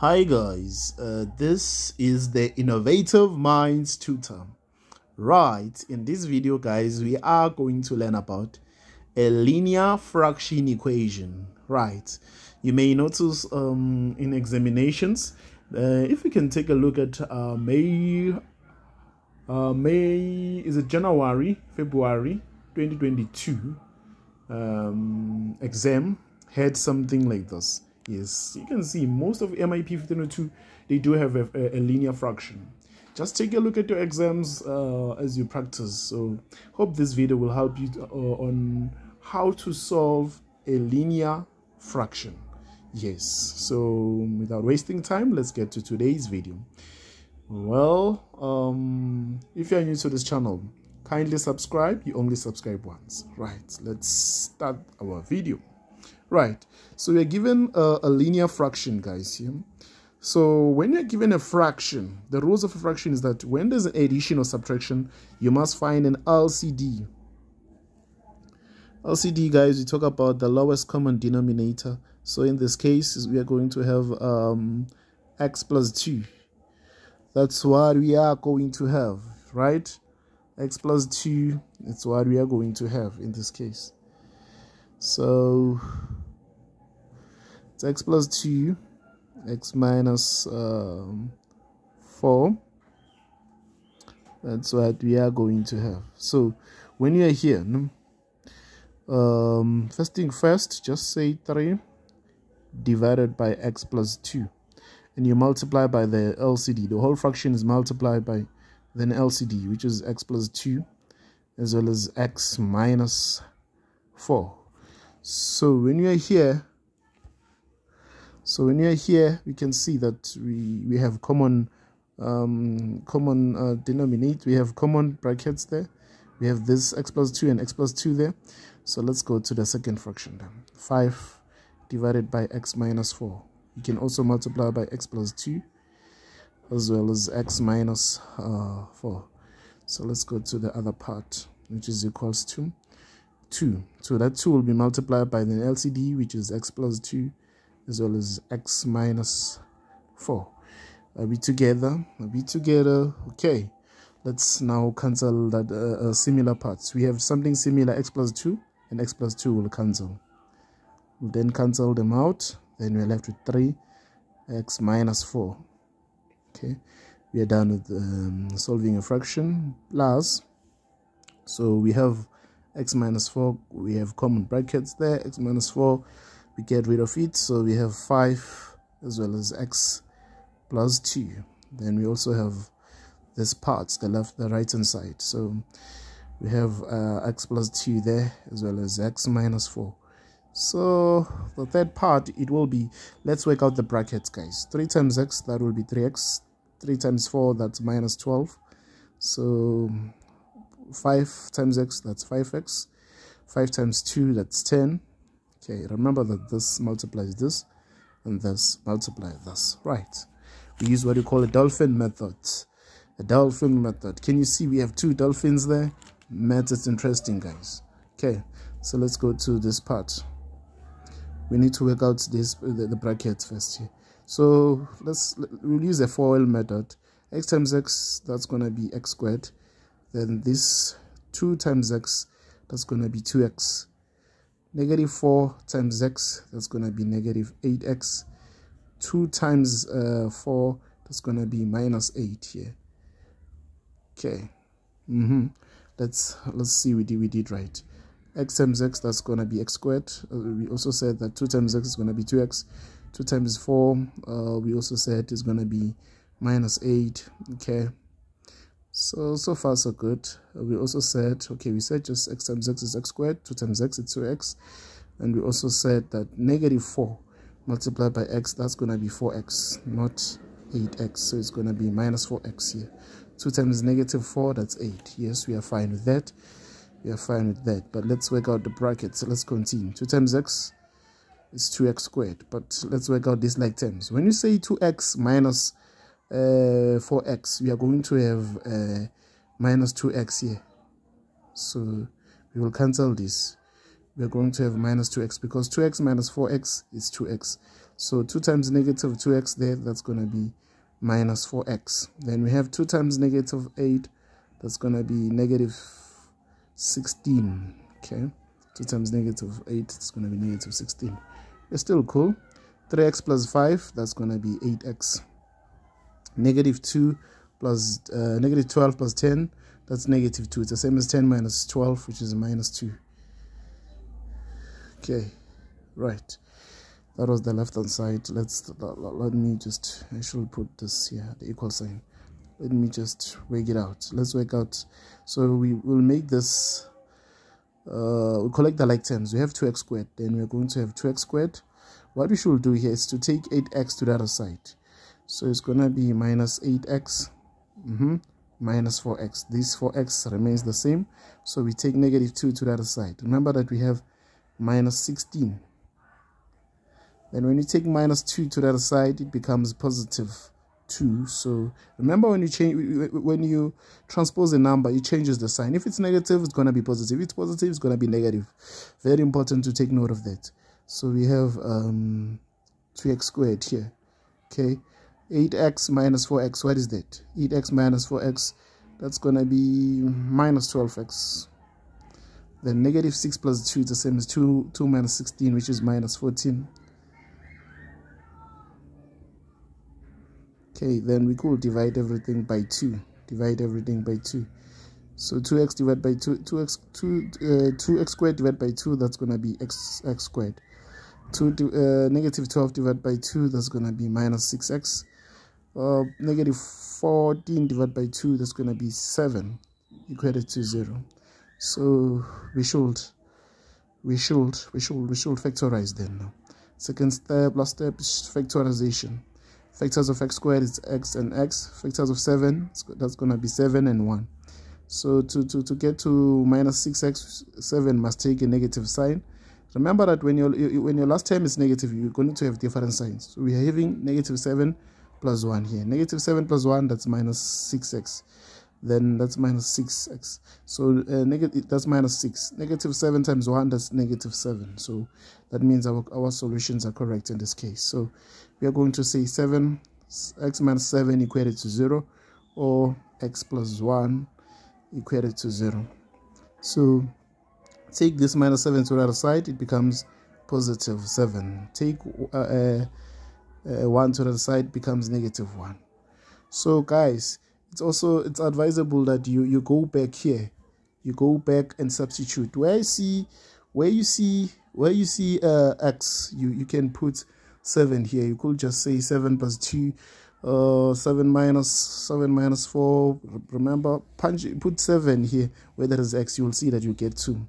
Hi guys, uh, this is the Innovative Minds tutor. Right, in this video guys, we are going to learn about a linear fraction equation. Right, you may notice um, in examinations, uh, if we can take a look at uh, May, uh, May, is it January, February 2022 um, exam had something like this Yes, you can see most of MIP 1502, they do have a, a, a linear fraction. Just take a look at your exams uh, as you practice. So hope this video will help you to, uh, on how to solve a linear fraction. Yes, so without wasting time, let's get to today's video. Well, um, if you're new to this channel, kindly subscribe. You only subscribe once. Right, let's start our video. Right, so we're given a, a linear fraction, guys, here. So when you're given a fraction, the rules of a fraction is that when there's an addition or subtraction, you must find an LCD. LCD, guys, we talk about the lowest common denominator. So in this case, we are going to have um, x plus 2. That's what we are going to have, right? x plus 2, that's what we are going to have in this case. So it's x plus 2, x minus, um, 4. That's what we are going to have. So when you are here, um, first thing first, just say 3 divided by x plus 2. And you multiply by the LCD. The whole fraction is multiplied by then LCD, which is x plus 2, as well as x minus 4. So when you are here, so when you're here, we can see that we, we have common um, common uh, denominator. We have common brackets there. We have this x plus 2 and x plus 2 there. So let's go to the second fraction then. 5 divided by x minus 4. You can also multiply by x plus 2 as well as x minus, uh, 4. So let's go to the other part, which is equals to 2. So that 2 will be multiplied by the LCD, which is x plus 2 as well as x minus 4 are we together? Are we together? Okay. Let's now cancel that uh, uh, similar parts. We have something similar x plus 2 and x plus 2 will cancel. We'll then cancel them out. Then we're left with 3 x minus 4 okay. We are done with um, solving a fraction plus. So we have x minus 4 we have common brackets there x minus 4 we get rid of it. So we have 5 as well as x plus 2 then we also have this part the left the right hand side. So we have uh, x plus 2 there as well as x minus 4 so the third part it will be let's work out the brackets guys. 3 times x that will be 3x 3 times 4 that's minus 12 so 5 times x that's 5x 5 times 2 that's 10 Okay, remember that this multiplies this and this multiply this. Right. We use what you call a dolphin method. A dolphin method. Can you see we have two dolphins there? Math is interesting, guys. Okay, so let's go to this part. We need to work out this uh, the, the brackets first here. So let's we'll use a FOIL method. x times x, that's gonna be x squared. Then this 2 times x, that's gonna be 2x negative 4 times x that's going to be negative 8x 2 times uh, 4 that's going to be minus 8 here. Okay. Mm -hmm. let's let's see we did we did right. X times x that's going to be x squared. Uh, we also said that 2 times x is going to be 2x 2 times 4 uh, we also said is going to be minus 8 okay so, so far so good. We also said, okay, we said just x times x is x squared, 2 times x is 2x. And we also said that negative 4 multiplied by x, that's going to be 4x, not 8x. So it's going to be minus 4x here. 2 times negative 4, that's 8. Yes, we are fine with that. We are fine with that. But let's work out the brackets. So let's continue. 2 times x is 2x squared. But let's work out these like terms. When you say 2x minus minus uh, 4x we are going to have uh, minus 2x here. So we will cancel this. We are going to have minus 2x because 2x minus 4x is 2x so 2 times negative 2x there that's going to be minus 4x then we have 2 times negative 8 that's going to be negative 16 okay? 2 times negative 8 it's going to be negative 16 it's still cool. 3x plus 5 that's going to be 8x Negative 2 plus uh, negative 12 plus 10, that's negative 2. It's the same as 10 minus 12, which is minus 2. Okay, right. That was the left hand side. Let's let, me just actually put this here, the equal sign. Let me just work it out. Let's work out. So we will make this. Uh, we collect the like terms. We have 2x squared. Then we're going to have 2x squared. What we should do here is to take 8x to the other side. So it's going to be minus 8x mm -hmm, minus 4x. This 4x remains the same. So we take negative 2 to the other side. Remember that we have minus 16. Then when you take minus 2 to the other side, it becomes positive 2. So remember when you change when you transpose a number, it changes the sign. If it's negative, it's going to be positive. If it's positive, it's going to be negative. Very important to take note of that. So we have um, 3x squared here. Okay. 8x minus 4x. What is that? 8x minus 4x. That's going to be minus 12x. Then negative 6 plus 2 is the same as 2, 2 minus 16, which is minus 14. Okay, then we could divide everything by 2. Divide everything by 2. So 2x divided by 2, 2x, 2, uh, 2x squared divided by 2, that's going to be x, x squared. 2, uh, negative 12 divided by 2, that's going to be minus 6x. Uh, negative 14 divided by 2, that's going to be 7, equated to 0. So we should we should we should we should factorize then. Second step, last step is factorization. Factors of x squared is x and x. Factors of 7, that's going to be 7 and 1. So to, to, to get to minus 6x, 7 must take a negative sign. Remember that when your when your last term is negative, you're going to have different signs. So we are having negative 7 plus 1 here. Negative 7 plus 1, that's minus 6x then that's minus 6x so uh, negative that's minus 6 negative 7 times 1 that's negative 7 so that means our, our solutions are correct in this case. So we are going to say 7 x minus 7 equated to 0 or x plus 1 equated to 0 so take this minus 7 to the other side it becomes positive 7 take uh, uh, uh, 1 to the side becomes negative 1 so guys it's also it's advisable that you you go back here. You go back and substitute. Where you see where you see where you see uh x you you can put 7 here. You could just say 7 plus 2 uh 7 minus 7 minus 4 remember punch put 7 here. Where there is x you will see that you get 2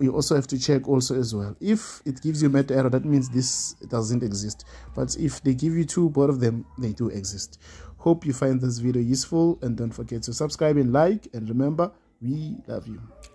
you also have to check also as well. If it gives you math error that means this doesn't exist. But if they give you two both of them they do exist. Hope you find this video useful and don't forget to subscribe and like. And remember, we love you.